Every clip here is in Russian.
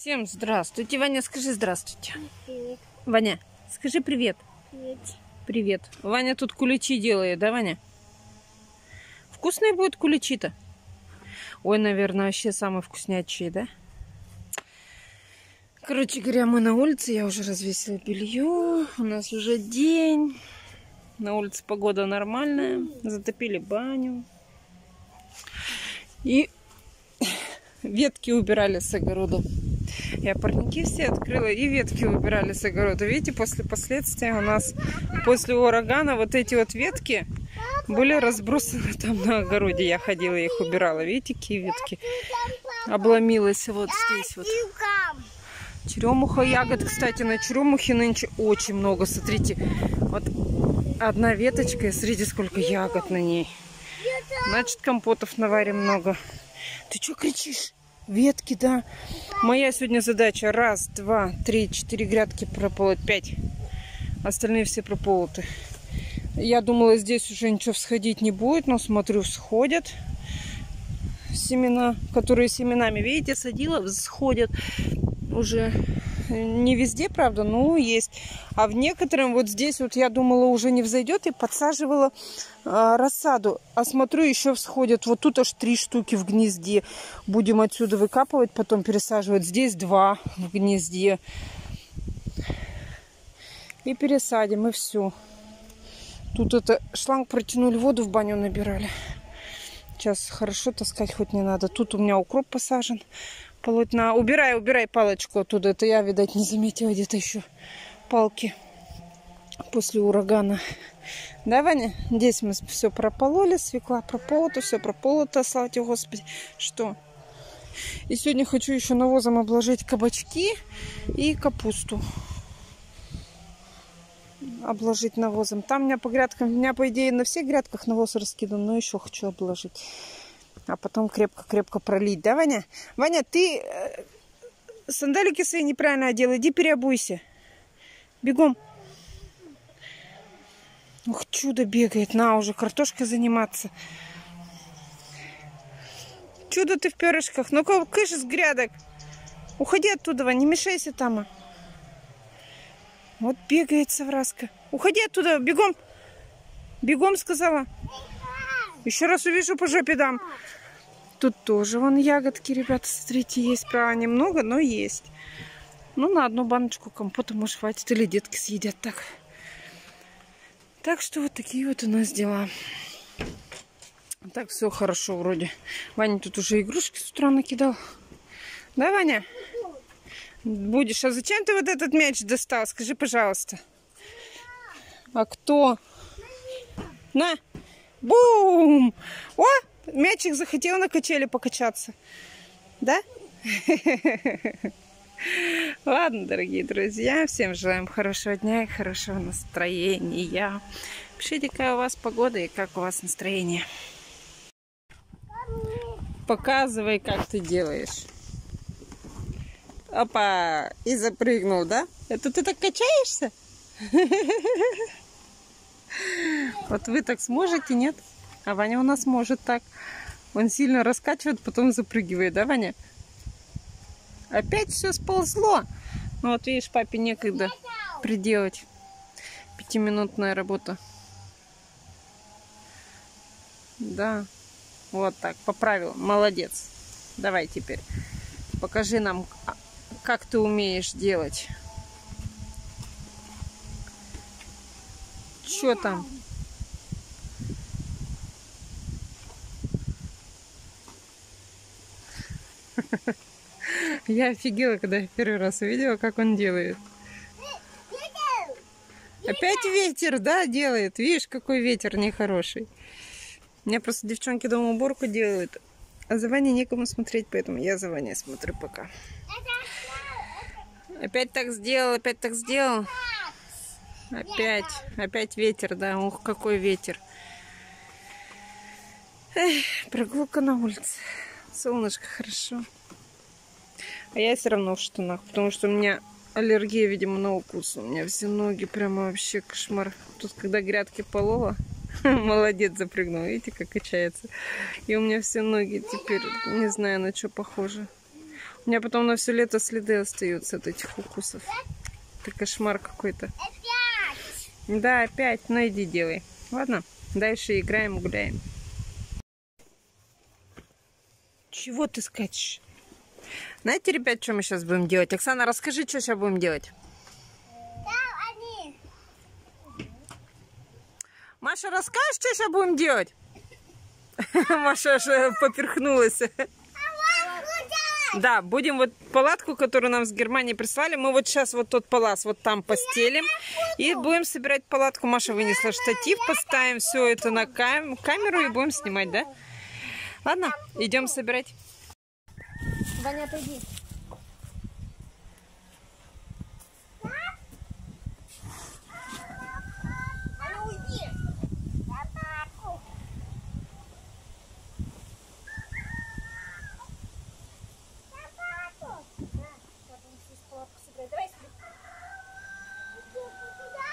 Всем здравствуйте. Ваня, скажи здравствуйте. Привет. Ваня, скажи привет. Привет. Привет. Ваня тут куличи делает, да, Ваня? Вкусные будут куличи-то? Ой, наверное, вообще самые вкуснячие, да? Короче говоря, мы на улице, я уже развесила белье, у нас уже день, на улице погода нормальная, затопили баню. И ветки убирали с огорода. Я парники все открыла и ветки убирали с огорода. Видите, после последствия у нас, после урагана, вот эти вот ветки были разбросаны там на огороде. Я ходила, их убирала. Видите, какие ветки? Обломилась вот здесь вот. Черемуха ягод, кстати, на черемухе нынче очень много. Смотрите, вот одна веточка, и смотрите, сколько ягод на ней. Значит, компотов наварим много. Ты что кричишь? Ветки, да. Моя сегодня задача раз, два, три, четыре грядки прополоть, пять. Остальные все прополоты. Я думала, здесь уже ничего всходить не будет, но смотрю, всходят семена, которые семенами, видите, садила, всходят уже не везде, правда, но есть. А в некотором вот здесь вот я думала уже не взойдет и подсаживала э, рассаду. А смотрю, еще всходят. Вот тут аж три штуки в гнезде. Будем отсюда выкапывать, потом пересаживать. Здесь два в гнезде. И пересадим, и все. Тут это шланг протянули, воду в баню набирали. Сейчас хорошо таскать хоть не надо. Тут у меня укроп посажен полотна. Убирай, убирай палочку оттуда. Это я, видать, не заметила где-то еще палки после урагана. Да, Ваня? Здесь мы все пропололи, свекла прополота, все прополото, слава тебе, Господи. Что? И сегодня хочу еще навозом обложить кабачки и капусту. Обложить навозом. Там у меня по грядкам, у меня, по идее, на всех грядках навоз раскидан, но еще хочу обложить а потом крепко-крепко пролить. Да, Ваня? Ваня, ты э, сандалики свои неправильно одел. Иди переобуйся. Бегом. Ух, чудо бегает. На, уже картошкой заниматься. Чудо ты в перышках. Ну-ка, кыш с грядок. Уходи оттуда, не мешайся там. Вот бегает совраска. Уходи оттуда, бегом. Бегом, сказала. Еще раз увижу, по жопе дам. Тут тоже вон ягодки, ребята, смотрите, есть. Правда, немного, но есть. Ну, на одну баночку компота, может, хватит. Или детки съедят так. Так что вот такие вот у нас дела. Так, все хорошо вроде. Ваня тут уже игрушки с утра накидал. Да, Ваня? Будешь. А зачем ты вот этот мяч достал? Скажи, пожалуйста. А кто? На! Бум! О, мячик захотел на качели покачаться. Да? Ладно, дорогие друзья, всем желаем хорошего дня и хорошего настроения. Пишите, какая у вас погода и как у вас настроение. Показывай, как ты делаешь. Опа! И запрыгнул, да? Это ты так качаешься? Вот вы так сможете, нет? А Ваня у нас может так. Он сильно раскачивает, потом запрыгивает, да, Ваня? Опять все сползло. Ну вот видишь, папе некогда приделать. Пятиминутная работа. Да. Вот так, поправил. Молодец. Давай теперь. Покажи нам, а, как ты умеешь делать. Что там? Я офигела, когда первый раз увидела, как он делает. Опять ветер, да, делает. Видишь, какой ветер нехороший. У меня просто девчонки дома уборку делают. А за Ваней некому смотреть, поэтому я за Ваней смотрю пока. Опять так сделал, опять так сделал. Опять, опять ветер, да. Ух, какой ветер. Эх, прогулка на улице. Солнышко хорошо. А я все равно в штанах, потому что у меня аллергия, видимо, на укус. У меня все ноги прямо вообще кошмар. Тут, когда грядки полола, молодец, запрыгнул. Видите, как качается. И у меня все ноги теперь, не знаю, на что похоже. У меня потом на все лето следы остаются от этих укусов. Это кошмар какой-то. Опять! Да, опять. Ну иди делай. Ладно, дальше играем, гуляем. Чего ты скачешь? Знаете, ребят, что мы сейчас будем делать? Оксана, расскажи, что сейчас будем делать. Маша, расскажешь, что сейчас будем делать? Маша аж э, поперхнулась. А? Да, будем вот палатку, которую нам с Германии прислали, мы вот сейчас вот тот палас вот там постелим и будем собирать палатку. Маша вынесла штатив, поставим все это на кам- камеру и будем снимать, да? Ладно, идем собирать. Ваня, отойди. Ваня, уйди! Собаку! Собаку! Да, вот он здесь палатку собирает. Давай, смотри. Куда?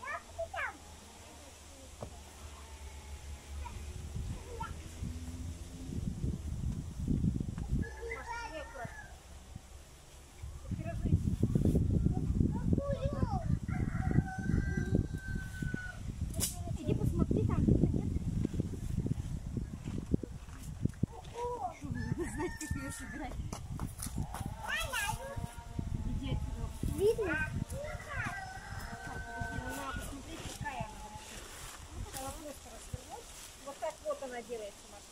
Да, ты там. Иди посмотри, там никого нет. Знать, как ее собирать. Иди отсюда. Видно? Так, подожди, нам надо посмотреть, какая она вообще. Просто развернуть. Вот так вот она делается, Маша.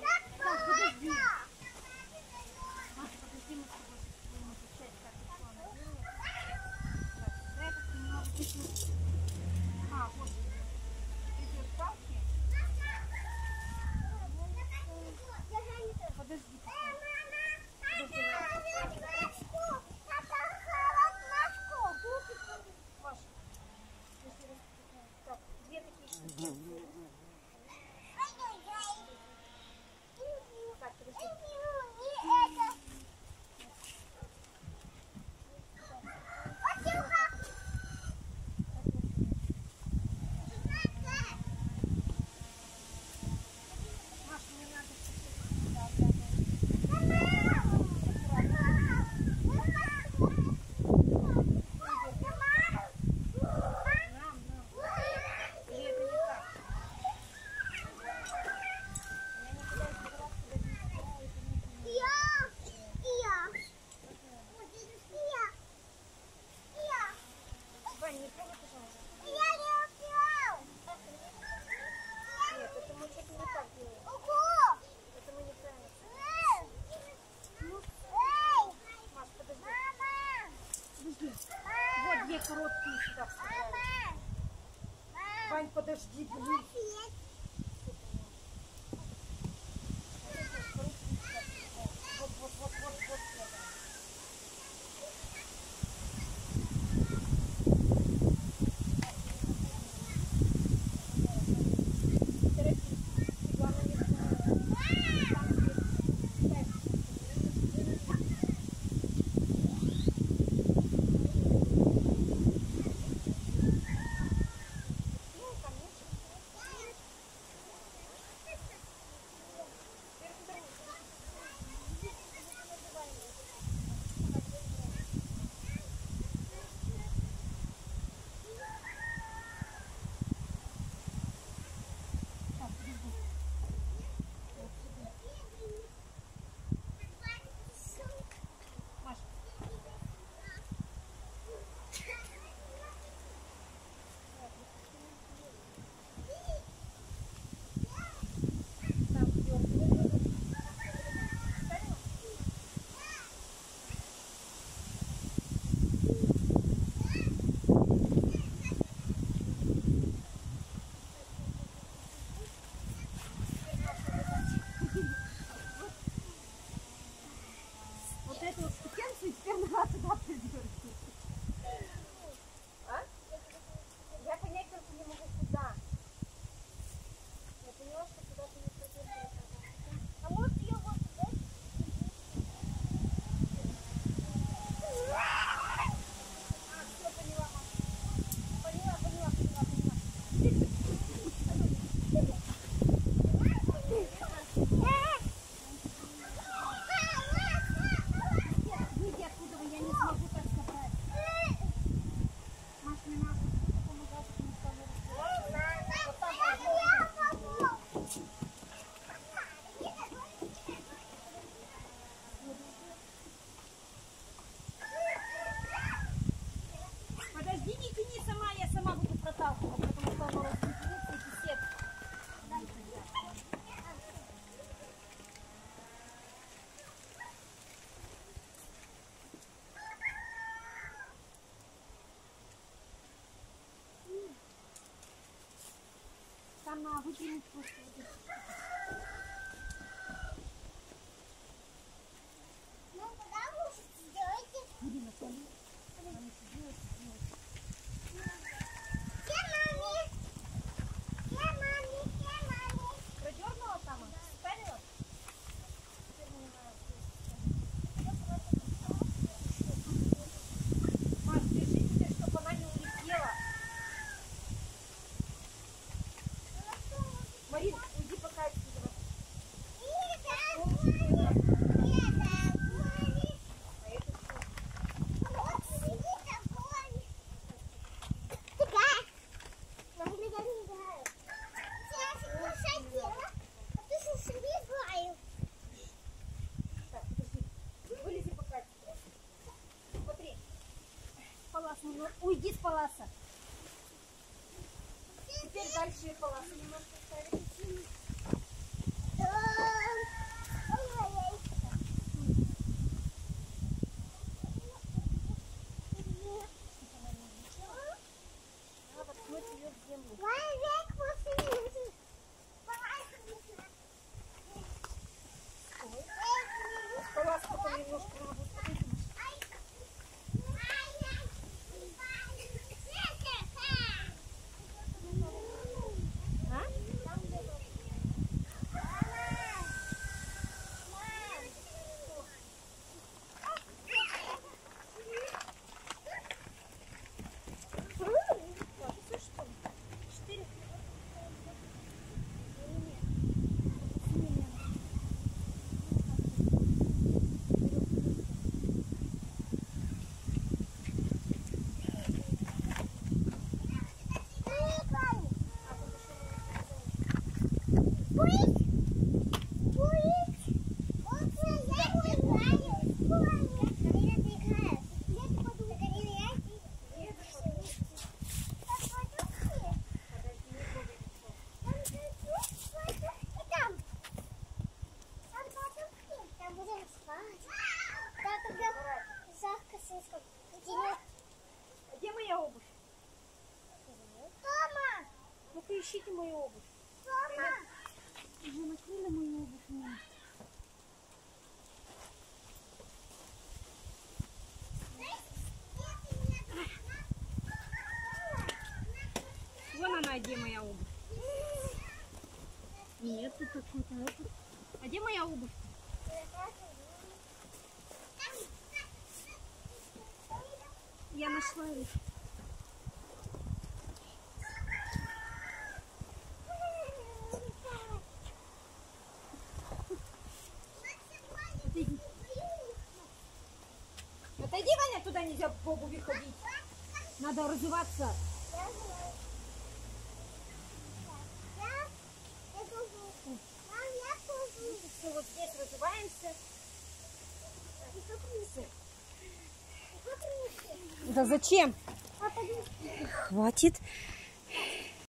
Так, подожди. Маша, подожди, мы с тобой будем изучать, как это она делается. Так, да, как-то немного А, вот. Эти вот палки. Подожди. Подожди, Маша. Так, две такие штуки. Так, подожди. Маш, мне надо сюда, да, да. Нам, нам. Или это не так? Я не пытаюсь забраться, даже не знаю, это не Вань, не трогай, пожалуйста. Нет, это мы что-то не так делаем. Это мы неправильно. Маш, подожди. Подожди. Вот две короткие сюда вставляем. Вань, подожди, блин. Она выпрямит просто. вот это. Ну, куда вы сделаете? Иди на поле. Где маме? Где маме? Где маме? Продернула там? Ставила? Маш, держите, чтобы она не улетела. Марин, уйди пока отсюда. А это что? Так, подожди. Вылези пока отсюда. Смотри. Палас с паласа. Теперь дальше паласа немножко ставим. Надо воткнуть ее в землю. Палас потом немножко надо будет А? Четыре. А Где моя обувь? Тома! Ну-ка ищите мою обувь. Тома! Уже накрыли мою обувь. мама. Вон она, где моя обувь. Нет, тут какой-то. А где моя обувь? Я нашла их. Отойди, Ваня, туда нельзя в обуви ходить. Надо разуваться. Все, вот здесь разуваемся. Да зачем? Хватит.